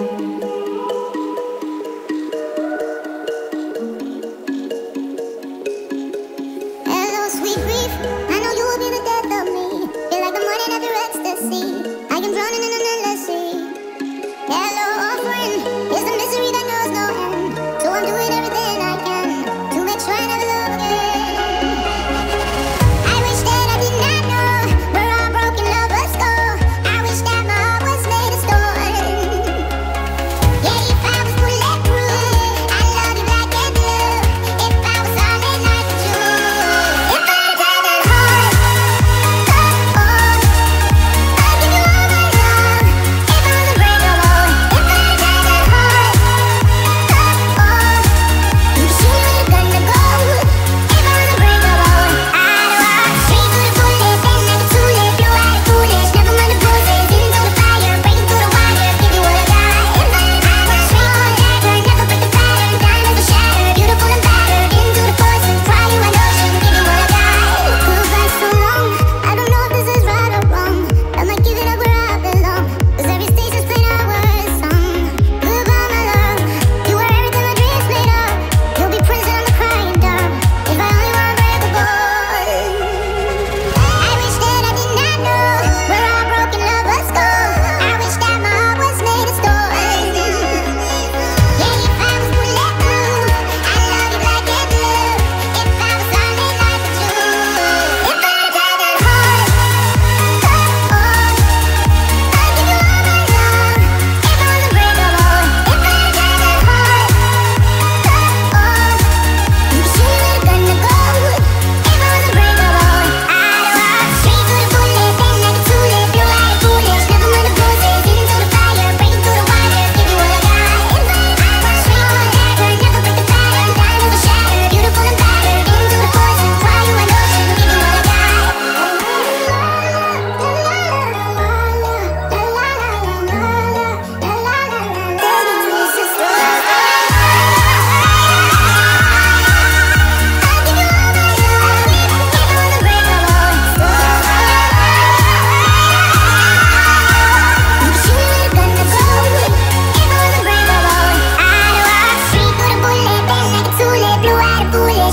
Thank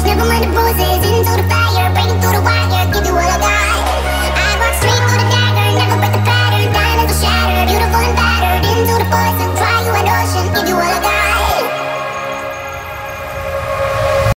Never mind the bruises, didn't the back.